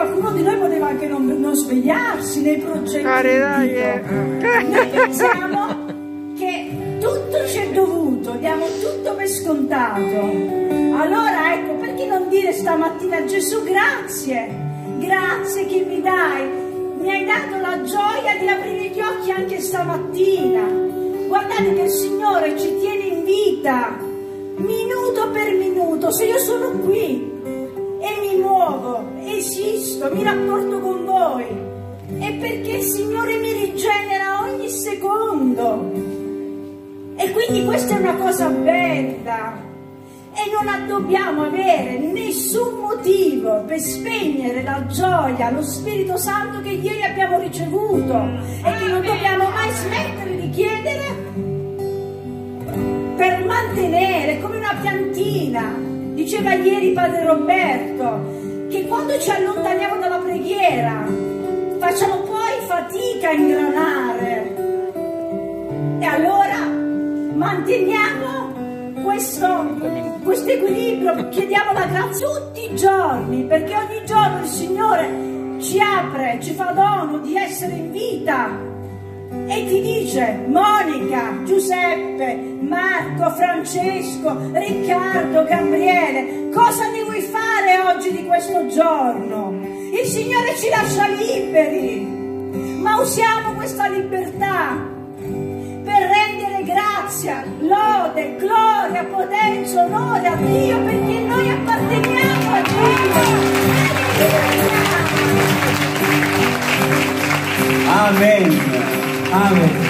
qualcuno di noi poteva anche non, non svegliarsi nei progetti di Dio. yeah. Noi pensiamo che tutto ci è dovuto, diamo tutto per scontato. Allora ecco, perché non dire stamattina Gesù grazie, grazie che mi dai, mi hai dato la gioia di aprire gli occhi anche stamattina. Guardate che il Signore ci tiene in vita, minuto per minuto, se io sono qui e mi muovo, esisto, mi rapporto con voi, è perché il Signore mi rigenera ogni secondo. E quindi questa è una cosa bella e non dobbiamo avere nessun motivo per spegnere la gioia, lo Spirito Santo che ieri abbiamo ricevuto e che non dobbiamo mai smettere di chiedere per mantenere come una piantina. Diceva ieri Padre Roberto che quando ci allontaniamo dalla preghiera facciamo poi fatica a ingranare. E allora manteniamo questo, questo equilibrio, chiediamo la grazia tutti i giorni, perché ogni giorno il Signore ci apre, ci fa dono di essere in vita e ti dice Monica, Giuseppe, Marco, Francesco, Riccardo, Gabriele, cosa ne vuoi fare oggi di questo giorno? Il Signore ci lascia liberi, ma usiamo questa libertà per rendere grazia, lode, gloria, potenza, onore a Dio perché noi apparteniamo a Dio. Amen. Amen.